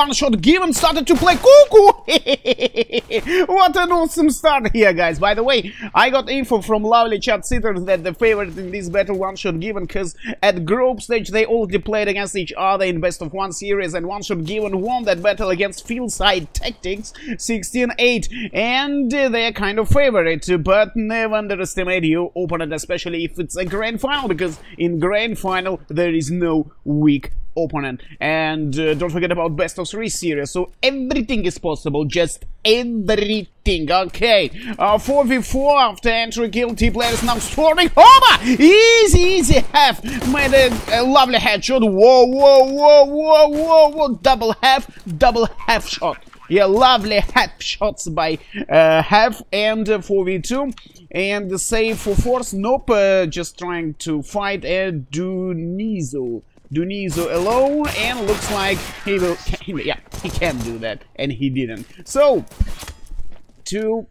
One shot given, started to play cuckoo. what an awesome start here, guys. By the way, I got info from lovely chat sitters that the favorite in this battle one shot given because at group stage they already played against each other in best of one series and one shot given won that battle against Feelside Tactics 16-8 and they're kind of favorite but never underestimate your opponent especially if it's a grand final because in grand final there is no weak opponent. And uh, don't forget about best of three series. So everything is possible, just everything. Okay, uh, 4v4 after entry kill, T players now storming. Homer! Easy, easy half. Made a, a lovely headshot. Whoa, whoa, whoa, whoa, whoa, whoa. Double half, double half shot. Yeah, lovely half shots by uh, half and uh, 4v2. And the save for force, nope, uh, just trying to fight a Dunizo. Dunizo alone, and looks like he will, yeah, he can do that, and he didn't. So, two,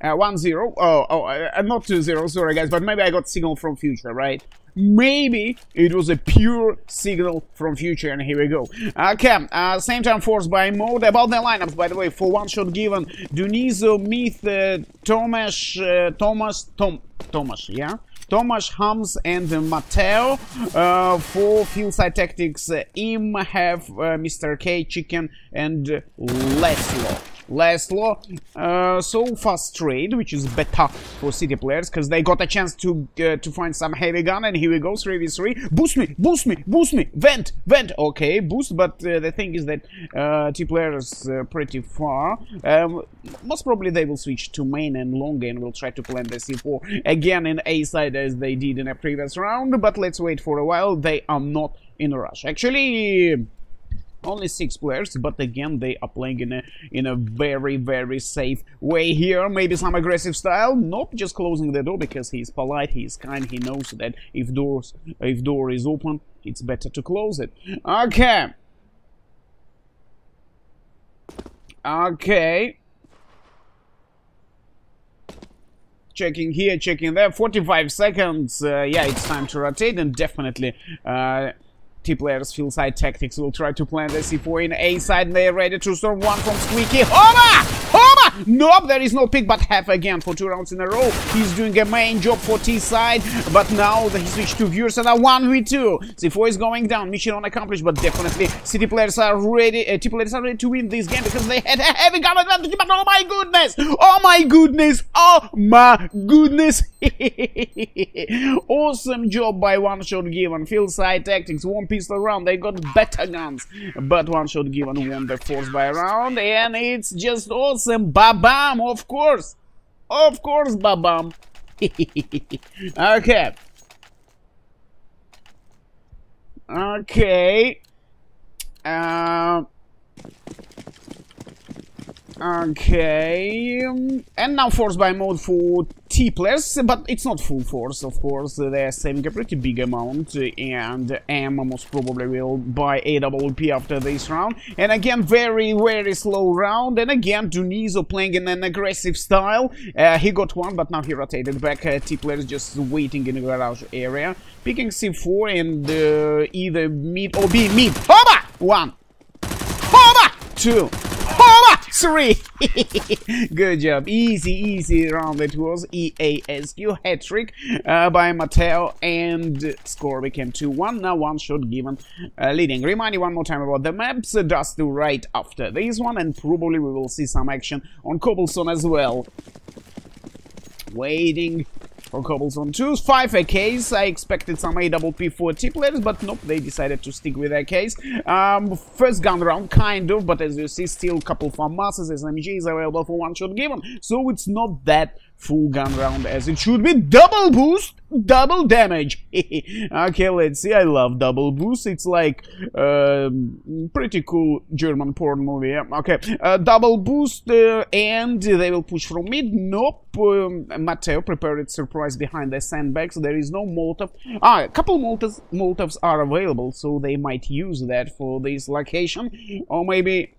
uh, one zero. Oh, oh, uh, not two zero. Sorry, guys, but maybe I got signal from future, right? Maybe it was a pure signal from future, and here we go. Okay, uh, same time force by mode. About the lineups, by the way, for one shot given, Dunizo, Myth, uh, uh, Thomas, Tom, Thomas, yeah? Tomasz Hams and Mateo. Uh, for Feelside Tactics, uh, Im have uh, Mr. K, Chicken, and Leslo. Laszlo. Uh, so fast trade, which is better for CT players, because they got a chance to uh, to find some heavy gun, and here we go, 3v3. Boost me, boost me, boost me, vent, vent. Okay, boost, but uh, the thing is that uh, T players uh, pretty far. Um, most probably they will switch to main and long and will try to plant the C4 again in A side as they did in a previous round, but let's wait for a while. They are not in a rush. Actually only six players but again they are playing in a in a very very safe way here. Maybe some aggressive style. Nope just closing the door because he's polite he's kind he knows that if doors if door is open it's better to close it. Okay. Okay. Checking here checking there. 45 seconds. Uh, yeah it's time to rotate and definitely uh, T players Feelside Tactics will try to plant the C4 in A side and they're ready to storm one from Squeaky. Homer! Nope, there is no pick, but half again for two rounds in a row. He's doing a main job for T side, but now he switched to viewers and a 1v2. C4 is going down, mission unaccomplished, but definitely CT players are ready, uh, T players are ready to win this game because they had a heavy gun advantage, but oh my goodness! Oh my goodness! Oh my goodness! awesome job by One Shot Given. Feelside Tactics, one pistol round. They got better guns. But One Shot Given won the force by round. And it's just awesome. Babam, of course. Of course, Babam. okay. Okay. Uh, Okay, and now force by mode for T players, but it's not full force, of course, they're saving a pretty big amount, and M most probably will buy AWP after this round, and again, very, very slow round, and again, Dunizo playing in an aggressive style, uh, he got one, but now he rotated back, uh, T players just waiting in the garage area, picking C4 and uh, either mid or B mid, Hoba! One, Hoba! Two, Three! Good job. Easy, easy round it was. EASQ hat-trick uh, by Mateo and score became 2-1. Now one shot given uh, leading. Remind you one more time about the maps. Dust 2 right after this one and probably we will see some action on Cobblestone as well. Waiting for Cobblestone 2. 5 AKs. I expected some AWP for T players, but nope, they decided to stick with AKs. Um, first gun round, kind of, but as you see, still a couple FAMASs, SMGs available for one shot given. So it's not that full gun round as it should be. Double boost, double damage. okay, let's see. I love double boost. It's like uh, pretty cool German porn movie. Yeah? Okay, uh, double boost uh, and they will push from mid. Nope. Um, Matteo prepared surprise behind the sandbags. There is no Molotov. Ah, a couple Molotovs, Molotovs are available, so they might use that for this location. Or maybe,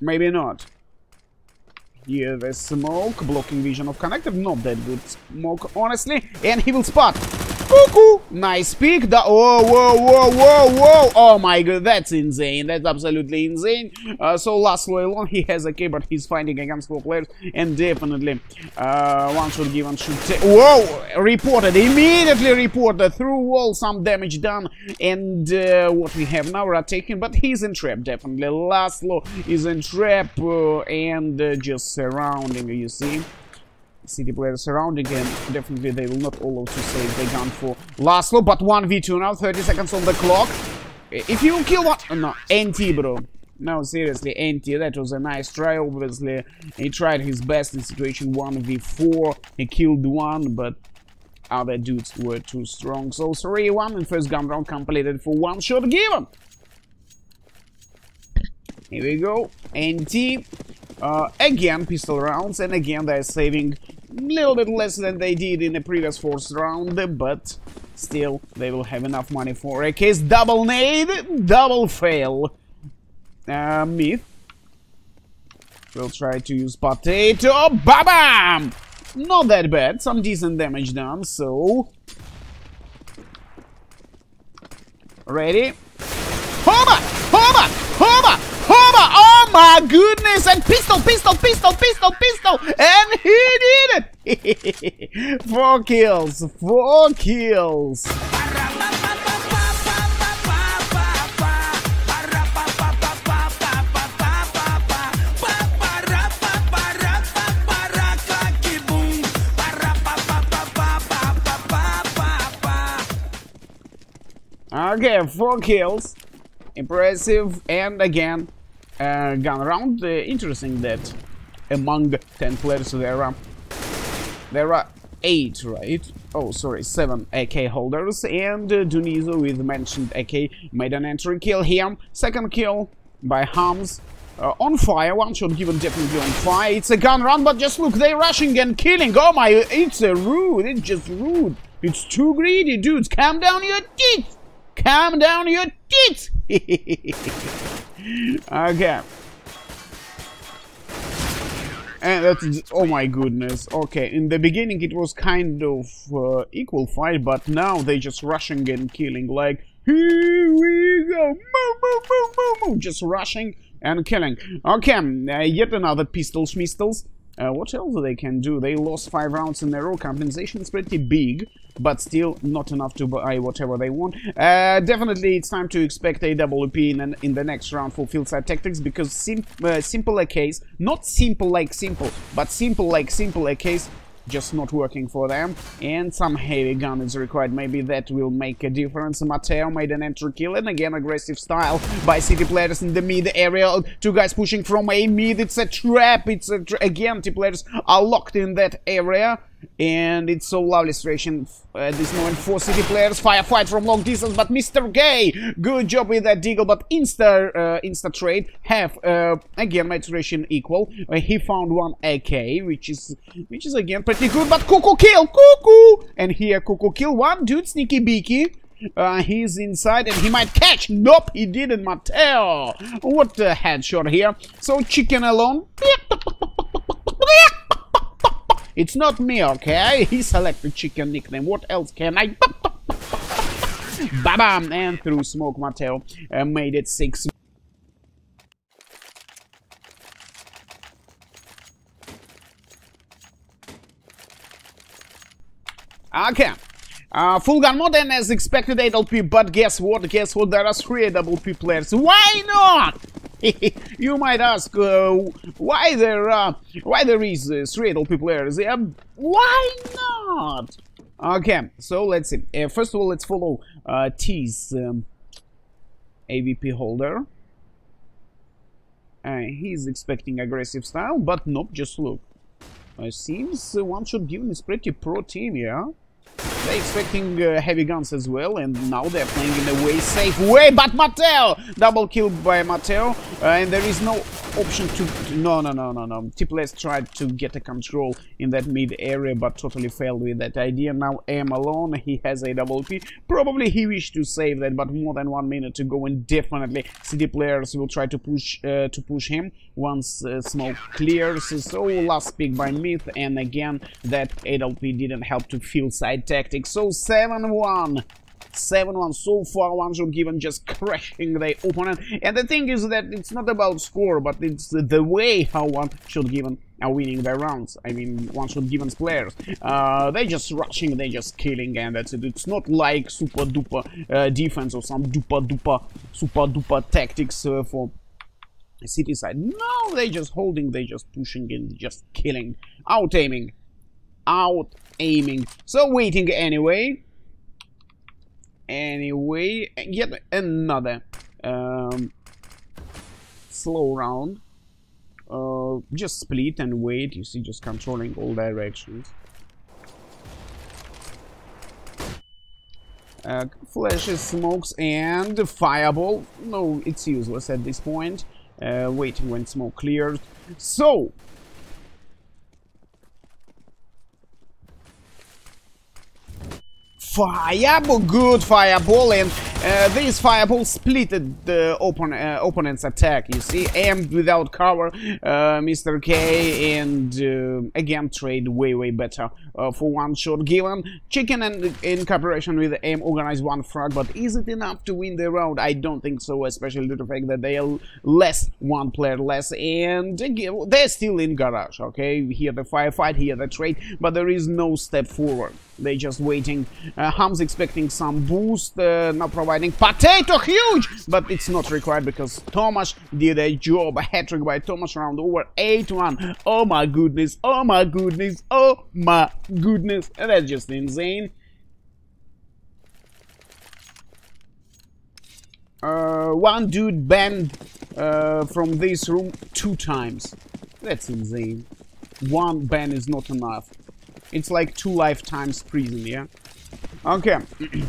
maybe not. Here the smoke, blocking vision of connector, not that good smoke, honestly. And he will spot. Cuckoo! Nice pick. Da whoa, whoa, whoa, whoa, whoa! Oh my god, that's insane. That's absolutely insane. Uh, so Laszlo alone, he has a K, but he's fighting against four players, and definitely uh, one should give, one should take. Whoa! Reported immediately reported through wall, some damage done, and uh, what we have now are taken, but he's in trap. Definitely, Laszlo is in trap uh, and uh, just surrounding. You see CT players surrounding him. Definitely they will not allow to save the gun for Laszlo, but 1v2 now, 30 seconds on the clock. If you kill one... Uh, no, NT, bro. No, seriously, NT, that was a nice try, obviously. He tried his best in situation 1v4. He killed one, but other dudes were too strong. So 3-1 and first gun round completed for one shot given. Here we go. NT. Uh, again, pistol rounds, and again they're saving little bit less than they did in the previous fourth round, but still they will have enough money for a case. Double nade, double fail. Uh, Myth. We'll try to use potato. Ba-bam! Not that bad. Some decent damage done, so... Ready? My goodness! And pistol, pistol, pistol, pistol, pistol! And he did it! Four kills! Four kills! Okay, four kills. Impressive. And again, uh, gun round. Uh, interesting that among 10 players there are there are 8, right? Oh, sorry, 7 AK holders. And uh, Dunizo with mentioned AK made an entry kill here. Second kill by Hams. Uh, on fire, one shot given definitely on fire. It's a gun run, but just look, they're rushing and killing. Oh my, it's a rude, it's just rude. It's too greedy, dudes. Calm down your teeth. Calm down your teeth. okay. And that's oh my goodness. Okay, in the beginning it was kind of uh, equal fight, but now they just rushing and killing. Like here we go, move, move, move, move, move, just rushing and killing. Okay, uh, yet another pistol mistols. Uh, what else they can do? They lost five rounds in a row. Compensation is pretty big, but still not enough to buy whatever they want. Uh, definitely, it's time to expect AWP in, in the next round for Feelside Tactics because sim uh, simple a case, not simple like simple, but simple like simple a case just not working for them. And some heavy gun is required. Maybe that will make a difference. Mateo made an entry kill and again aggressive style by CT players in the mid area. Two guys pushing from a mid. It's a trap. It's a tra again t players are locked in that area and it's so lovely situation at this moment for CT players firefight from long distance but mr Gay good job with that deagle but insta uh, insta trade have uh, again maturation equal uh, he found one ak which is which is again pretty good but cuckoo kill cuckoo and here cuckoo kill one dude sneaky beaky uh, he's inside and he might catch. Nope, he didn't, Mateo. What a headshot here. So chicken alone. It's not me, okay? He selected chicken nickname. What else can I? BA bam! And through smoke, Mateo uh, made it six. Okay. Uh, full gun mode and as expected AWP, but guess what? Guess what? There are three AWP players. Why not? you might ask uh, why there are why there is uh, three AWP players. Yeah, why not? Okay, so let's see. Uh, first of all, let's follow uh, T's um, AWP holder. Uh, he's expecting aggressive style, but nope, just look. Uh, seems uh, one should give him is pretty pro team, yeah? They're expecting uh, heavy guns as well, and now they're playing in a way safe way. But Mateo! Double kill by Mateo, uh, and there is no option to... No, no, no, no, no. T-Players tried to get a control in that mid area, but totally failed with that idea. Now AM alone, he has a double P. Probably he wished to save that, but more than one minute to go, and definitely CT players will try to push uh, to push him once uh, smoke clears. So last pick by Myth, and again, that AWP didn't help to Feelside So 7-1. 7-1 so far, one shot given just crushing the opponent. And the thing is that it's not about score, but it's the way how one shot given are winning their rounds. I mean, one shot given players. Uh, they just rushing, they're just killing, and that's it. It's not like super duper uh, defense or some duper duper super duper tactics uh, for CT side. No, they're just holding, they're just pushing and just killing, out aiming, out aiming. So waiting anyway. Anyway yet another um, slow round. Uh, just split and wait. You see just controlling all directions. Uh, flashes smokes and fireball. No it's useless at this point. Uh, waiting when smoke clears. So fireball, good fireball, and uh, this fireball splitted the oppon uh, opponent's attack, you see, aimed without cover, uh, Mr. K, and uh, again trade way, way better uh, for one shot given. Chicken and in cooperation with aim organized one frag, but is it enough to win the round? I don't think so, especially due to the fact that they are less, one player less, and they're still in garage, okay? Here the firefight, here the trade, but there is no step forward. They're just waiting. Uh, Ham's expecting some boost, uh, not providing. Potato huge! But it's not required because Thomas did a job. A hat-trick by Thomas round over 8-1. Oh my goodness, oh my goodness, oh my goodness. That's just insane. Uh, one dude banned uh, from this room two times. That's insane. One ban is not enough. It's like two lifetimes prison, yeah? Okay.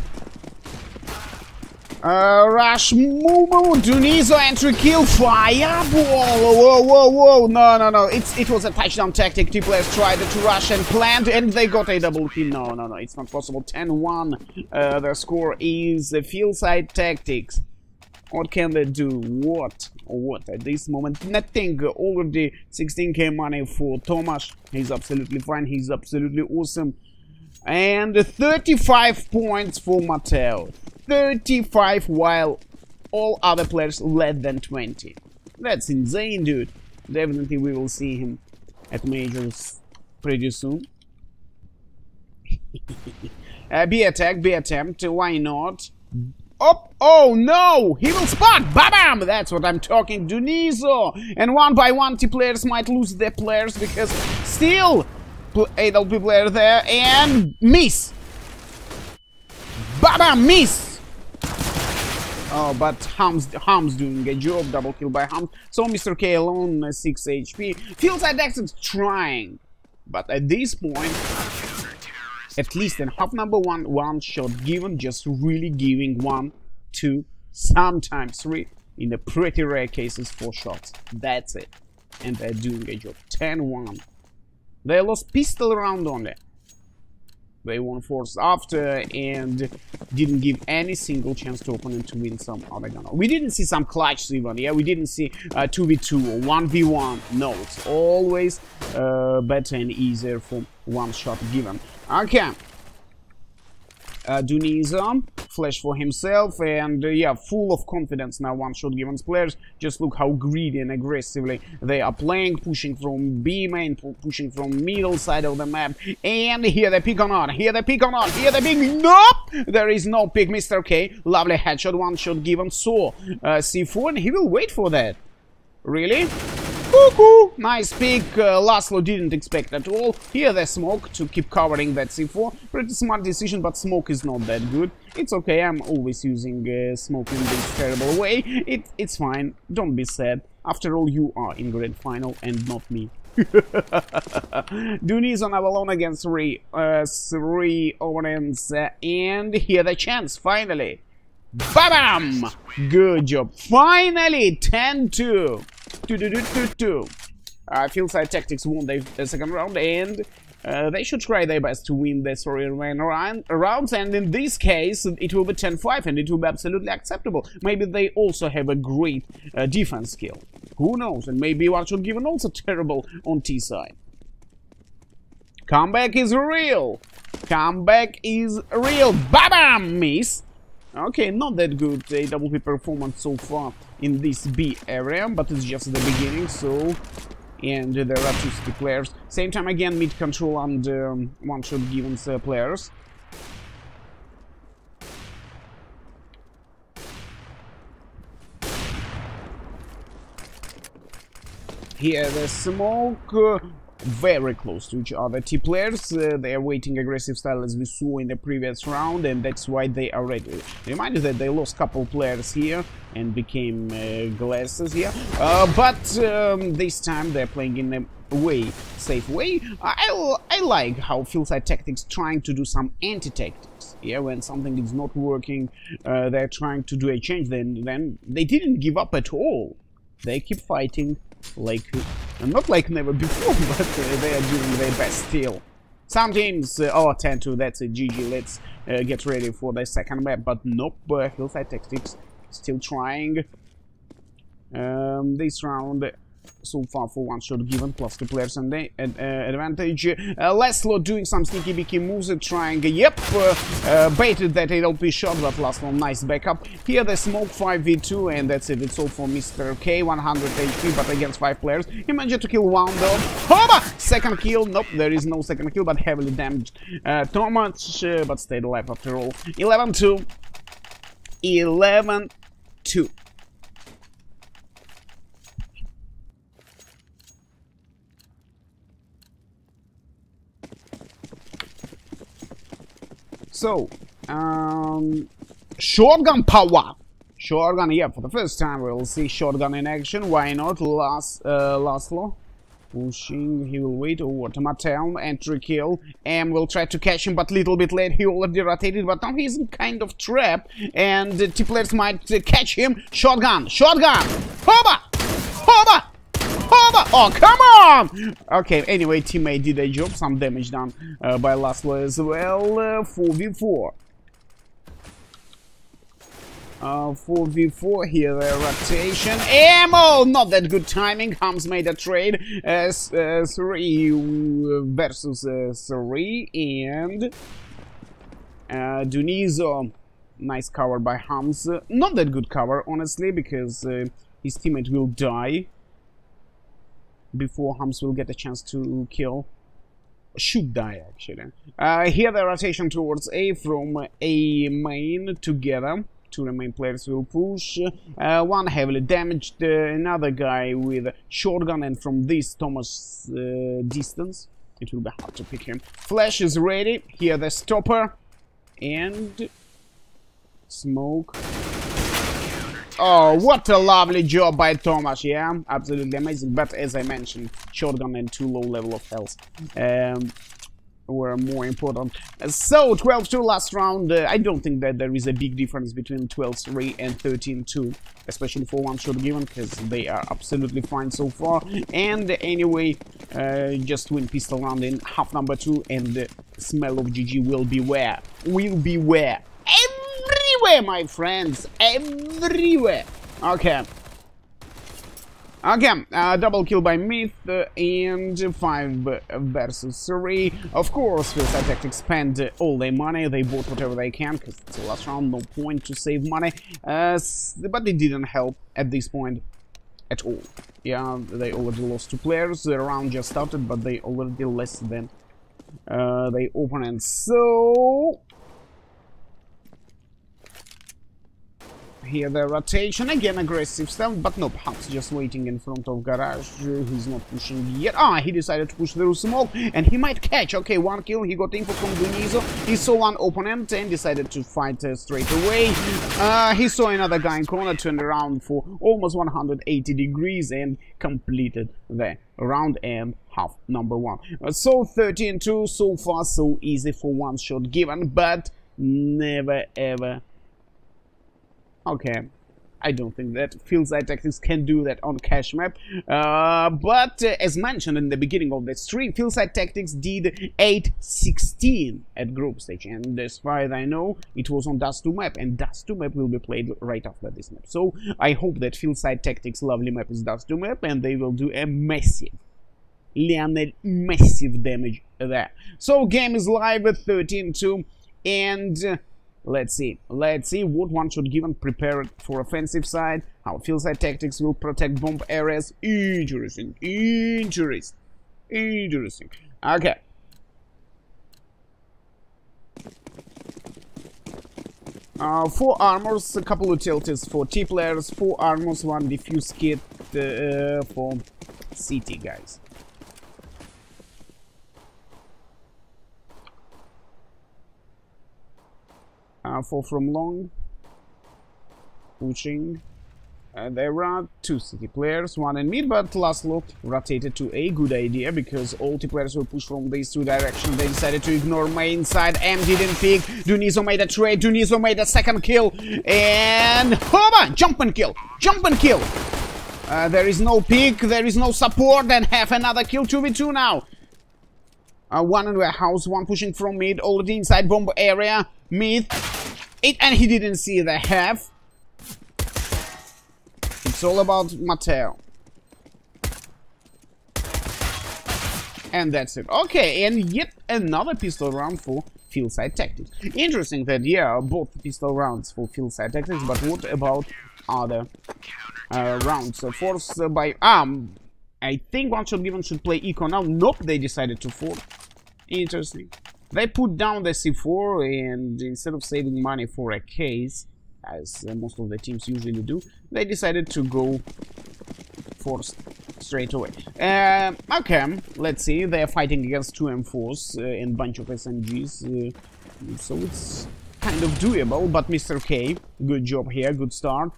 uh, Rush, Mumu, Dunizo, entry kill, fireball! Whoa, whoa, whoa, no, no, no, it's, it was a touchdown tactic, two players tried to rush and plant, and they got a double kill, no, no, no, it's not possible, 10-1, uh, the score is uh, Feelside tactics. What can they do? What? What? At this moment, nothing. Already 16k money for Thomas. He's absolutely fine. He's absolutely awesome. And 35 points for Mateo. 35 while all other players less than 20. That's insane, dude. Definitely we will see him at majors pretty soon. uh, be attack, be attempt, why not? Oh, oh no! He will spot! Bam! That's what I'm talking, Dunizo! And one by one, T players might lose their players because still AWP player there and miss! Bam! Miss! Oh, but Hams, Hams doing a job, double kill by Hams. So Mr. K alone, uh, 6 HP. Feels like Dax trying. But at this point, at least in half number one, one shot given, just really giving one, two, sometimes three, in the pretty rare cases, four shots. That's it. And they're doing a job. 10-1. They lost pistol round only. They won force after and didn't give any single chance to opponent to win some other gun. We didn't see some clutch even, yeah? We didn't see uh, 2v2 or 1v1. No, it's always uh, better and easier for one shot given. Okay. Uh, Dunizo, flash for himself, and uh, yeah, full of confidence now one shot given players. Just look how greedy and aggressively they are playing, pushing from B main, pushing from middle side of the map, and here they pick on on, here they pick on on, here they pick, nope! There is no pick, Mr. K, lovely headshot, one shot given, so uh, C4, and he will wait for that. Really? Cuckoo! Nice pick. Uh, Laszlo didn't expect at all. Here the smoke to keep covering that C4. Pretty smart decision, but smoke is not that good. It's okay, I'm always using uh, smoke in this terrible way. It, it's fine, don't be sad. After all, you are in grand final and not me. Duniz on Avalon against three, uh, three opponents, uh, and here the chance, finally. Bam! Good job. Finally, 10-2. Do do do do do. Uh, Tactics won the, second round and uh, they should try their best to win the story round, rounds, and in this case, it will be 10-5, and it will be absolutely acceptable. Maybe they also have a great uh, defense skill. Who knows? And maybe Warchuk Given also terrible on T side. Comeback is real. Comeback is real. Bam! Miss. Okay, not that good AWP performance so far in this B area, but it's just the beginning, so and there are two stick players. Same time again, mid control and um, one shot given uh, players. Here the smoke, uh, very close to each other. T players, uh, they are waiting aggressive style as we saw in the previous round, and that's why they are ready. Remind you that they lost couple players here and became uh, glasses here, uh, but um, this time they're playing in a way, safe way. I, I like how Feelside Tactics trying to do some anti-tactics. Yeah, when something is not working, uh, they're trying to do a change. Then, then they didn't give up at all. They keep fighting like not like never before, but uh, they are doing their best still. Some teams, uh, oh, 10-2, that's a GG, let's uh, get ready for the second map, but nope, uh, Feelside Tactics still trying. Um, this round, so far for one shot given, plus two players and uh, advantage. Uh, Laszlo doing some sneaky beaky moves, uh, trying, yep, uh, uh, baited that AWP shot, but Laszlo, nice backup. Here the smoke 5v2, and that's it, it's all for Mr. K, 100 HP, but against five players. He managed to kill one though. Hoba! Second kill, nope, there is no second kill, but heavily damaged. Uh, Tomac, uh, but stayed alive after all. 11-2. 11-2. So, um, shotgun power. Shotgun, yeah, for the first time we'll see shotgun in action. Why not? Last, uh, Laszlo. Pushing, he will wait over to Mattel, entry kill, and will try to catch him, but little bit late, he already rotated, but now he's in kind of trap, and the T-players might uh, catch him. Shotgun, shotgun, Hoba, Hoba, oh, come on! Okay, anyway, teammate did a job, some damage done uh, by Laszlo as well, uh, 4v4. Uh, 4v4 here, the rotation. Ammo! Not that good timing. Hams made a trade as uh, 3 versus uh, 3 and uh, Dunizo. Nice cover by Hams. Not that good cover, honestly, because uh, his teammate will die before Hams will get a chance to kill. Should die, actually. Uh, here the rotation towards A from A main together two remain players will push. Uh, one heavily damaged, uh, another guy with shotgun, and from this Thomas uh, distance, it will be hard to pick him. Flash is ready. Here the stopper and smoke. Oh, what a lovely job by Thomas, yeah? Absolutely amazing. But as I mentioned, shotgun and too low level of health. Um, were more important. So, 12-2 last round. Uh, I don't think that there is a big difference between 12-3 and 13-2, especially for one shot given, because they are absolutely fine so far. And anyway, uh, just win pistol round in half number 2, and the smell of GG will beware. Will be where? Everywhere, my friends! Everywhere! Okay. Okay, uh, double kill by Myth uh, and 5 versus 3. Of course, Feelside Tactics spend all their money, they bought whatever they can, because it's the last round, no point to save money. Uh, but they didn't help at this point at all. Yeah, they already lost two players, the round just started, but they already less than uh, their opponents. So, here the rotation, again aggressive stuff, but no, perhaps just waiting in front of garage, he's not pushing yet, ah, he decided to push through smoke, and he might catch, okay, one kill, he got info from Dunizo, he saw one opponent and decided to fight uh, straight away, uh, he saw another guy in corner, turned around for almost 180 degrees and completed the round and half number one. Uh, so 13-2, so far so easy for one shot given, but never ever Okay. I don't think that Feelside Tactics can do that on Cache map. Uh, but uh, as mentioned in the beginning of the stream, Feelside Tactics did 8-16 at group stage. And as far as I know, it was on Dust 2 map. And Dust 2 map will be played right after this map. So I hope that Feelside Tactics lovely map is Dust 2 map and they will do a massive Lionel massive damage there. So game is live at 13-2 and uh, let's see. Let's see what one should given prepare for offensive side, how Feelside tactics will protect bomb areas. Interesting, interesting, interesting. Okay. Uh, four armors, a couple utilities for T players, four armors, one defuse kit uh, for CT guys. Uh, four from long pushing there are two city players, one in mid, but last look rotated to a good idea because all two players will push from these two directions. They decided to ignore main side. M didn't pick. Dunizo made a trade. Dunizo made a second kill. And Homa! Jump and kill! Jump and kill! Uh, there is no pick, there is no support, and have another kill 2v2 now. Uh, one in warehouse, one pushing from mid, already inside bomb area. Mid it, and he didn't see the half. It's all about Mateo. And that's it. Okay, and yet another pistol round for Feelside tactics. Interesting that, yeah, both pistol rounds for Feelside tactics, but what about other uh, rounds? Uh, forced uh, by... Um, I think one shot given should play eco now. Nope, they decided to force. Interesting. They put down the C4 and instead of saving money for a case, as most of the teams usually do, they decided to go for straight away. Uh, okay, let's see. They're fighting against two M4s uh, and bunch of SMGs, uh, so it's kind of doable. But Mr. K, good job here, good start.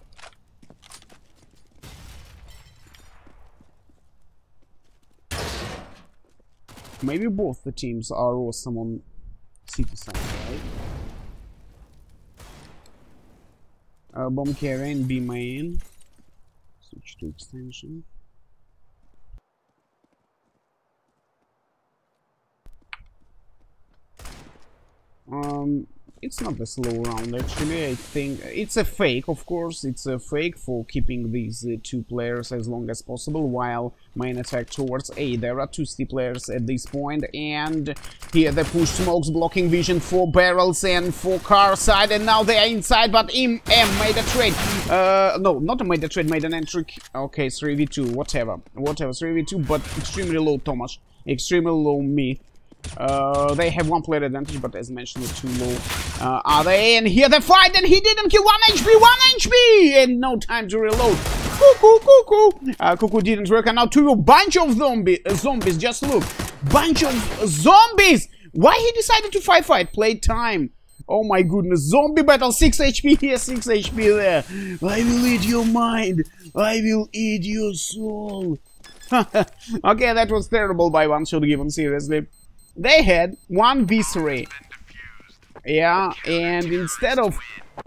Maybe both the teams are awesome on CT side, right? Uh, bomb carrier and B main. Switch to extension. Um, it's not a slow round actually, I think it's a fake of course, it's a fake for keeping these uh, two players as long as possible while main attack towards A. There are two C players at this point and here they push smokes blocking vision for barrels and for car side and now they are inside but M, M made a trade. Uh, no, not made a trade, made an entry. Okay, 3v2, whatever, whatever, 3v2 but extremely low Thomas, extremely low me. Uh, they have one player advantage, but as mentioned, it's too low. Uh, are they? And here they fight, and he didn't kill one HP, one HP, and no time to reload. Cuckoo, cuckoo. Uh, cuckoo didn't work, and now to a bunch of zombie, uh, zombies. Just look, bunch of zombies. Why he decided to fight fight? Play time. Oh my goodness, zombie battle, 6 HP here, 6 HP there. I will eat your mind. I will eat your soul. okay, that was terrible by one shot given, seriously they had one v3 yeah and instead of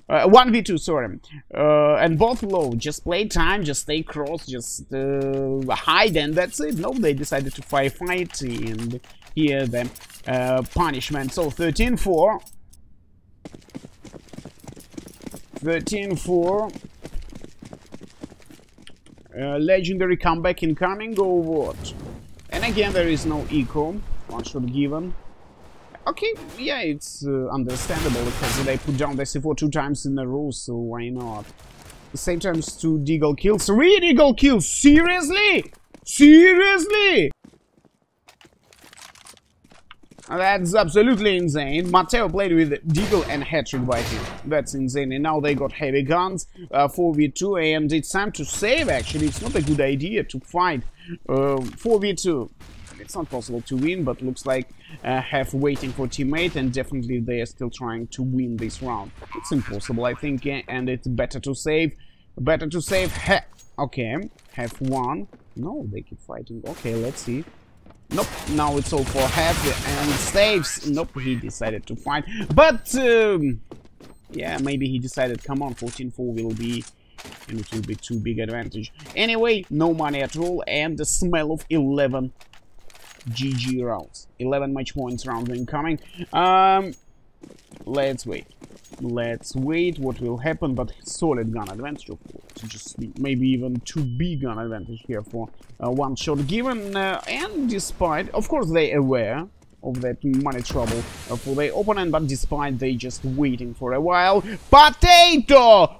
uh, 1v2 sorry. Uh, and both low. Just play time just stay cross just uh, hide and that's it. No they decided to fight fight and here the uh, punishment. So 13 4 13 4 uh, legendary comeback incoming or what? And again there is no eco one shot given. Okay, yeah, it's uh, understandable because they put down the C4 two times in a row, so why not? The same times two deagle kills. Three deagle kills! Seriously? Seriously? That's absolutely insane. Matteo played with Deagle and Hattrick by him. That's insane. And now they got heavy guns, uh, 4v2, and it's time to save actually. It's not a good idea to fight uh, 4v2 it's not possible to win, but looks like uh, have waiting for teammate, and definitely they are still trying to win this round. It's impossible, I think, and it's better to save. Better to save. Ha okay, have one. No, they keep fighting. Okay, let's see. Nope, now it's all for half and saves. Nope, he decided to fight. But, um, yeah, maybe he decided, come on, 14-4 will be and it will be too big advantage. Anyway, no money at all, and the smell of 11 GG rounds. 11 match points rounds incoming. Um, let's wait. Let's wait what will happen, but solid gun advantage, of course. Just maybe even too big gun advantage here for uh, one shot given. Uh, and despite, of course, they aware of that money trouble uh, for the opponent, but despite they just waiting for a while. Potato!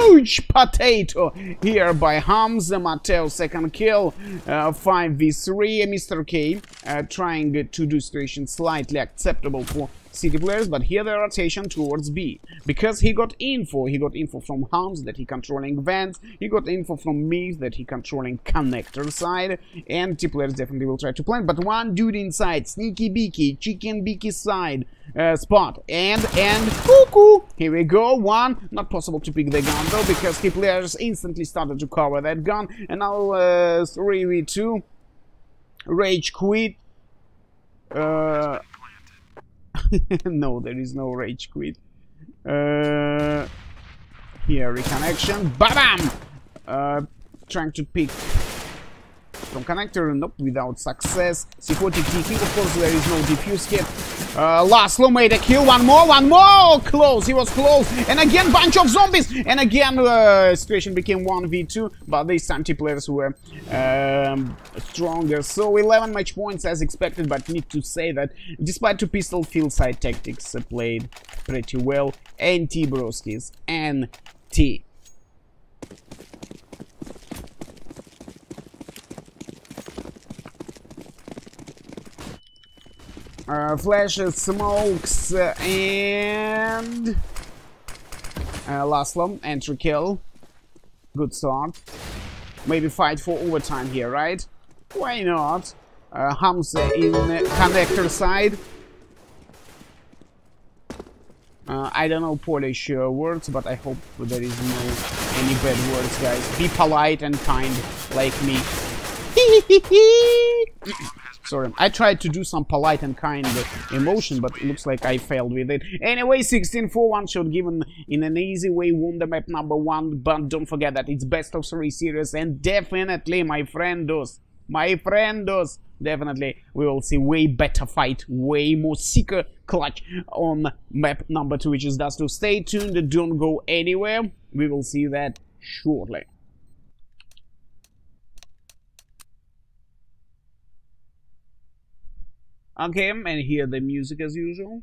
Huge potato here by Hamza Mateo, second kill, uh, 5v3. Mr. K uh, trying to do situation slightly acceptable for CT players, but here the rotation towards B. Because he got info, he got info from Hams that he controlling vents, he got info from me that he controlling connector side, and T players definitely will try to plant, but one dude inside, sneaky beaky, chicken beaky side uh, spot, and, and, cuckoo! Here we go, one, not possible to pick the gun though, because T players instantly started to cover that gun, and now uh, 3v2, Rage quit, uh, no, there is no rage quit. Uh, here, reconnection. Bam! Uh, trying to pick from connector, nope, without success. C40 TP, of course, there is no defuse kit. Uh, Laszlo made a kill, one more, one more! Close, he was close. And again, bunch of zombies! And again, uh, situation became 1v2, but this time T-players were um, stronger. So 11 match points as expected, but need to say that despite two pistol Feelside tactics uh, played pretty well, NT Broskis, NT. Uh, flashes, smokes, uh, and uh, Laszlo, entry kill. Good start. Maybe fight for overtime here, right? Why not? Uh, Hamza in connector side. Uh, I don't know Polish uh, words, but I hope there is no any bad words, guys. Be polite and kind, like me. Sorry, I tried to do some polite and kind emotion, but it looks like I failed with it. Anyway, 16 for one shot given in an easy way won the map number one, but don't forget that it's best of three series, and definitely, my friendos, my friendos, definitely we will see way better fight, way more seeker clutch on map number two, which is Dust 2 stay tuned, don't go anywhere. We will see that shortly. Okay, and hear the music as usual.